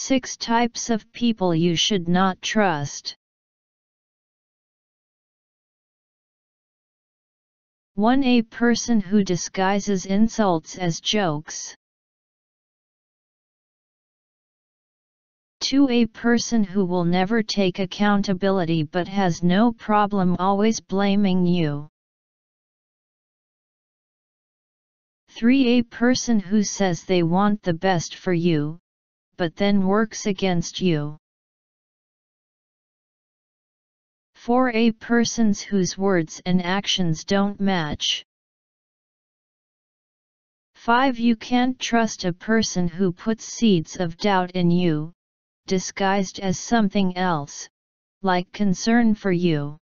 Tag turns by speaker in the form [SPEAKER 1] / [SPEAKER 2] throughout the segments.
[SPEAKER 1] 6 Types of People You Should Not Trust 1. A person who disguises insults as jokes. 2. A person who will never take accountability but has no problem always blaming you. 3. A person who says they want the best for you, but then works against you. For A persons whose words and actions don't match. 5. You can't trust a person who puts seeds of doubt in you, disguised as something else, like concern for you.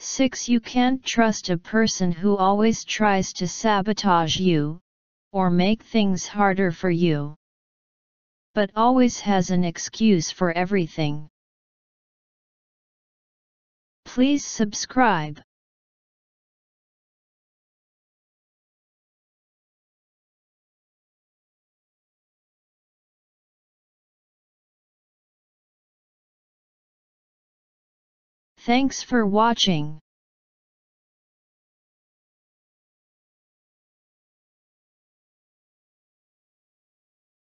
[SPEAKER 1] 6. You can't trust a person who always tries to sabotage you, or make things harder for you. But always has an excuse for everything. Please subscribe. Thanks for watching.